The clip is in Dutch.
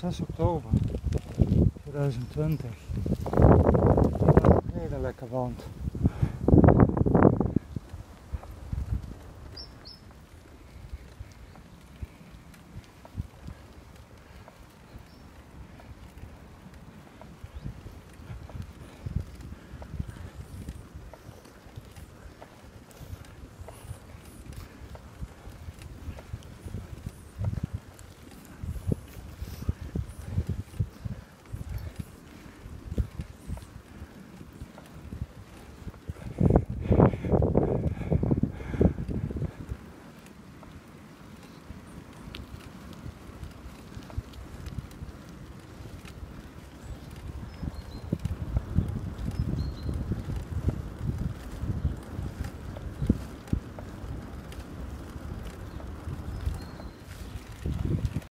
6 oktober 2020. Dat is een hele lekker band.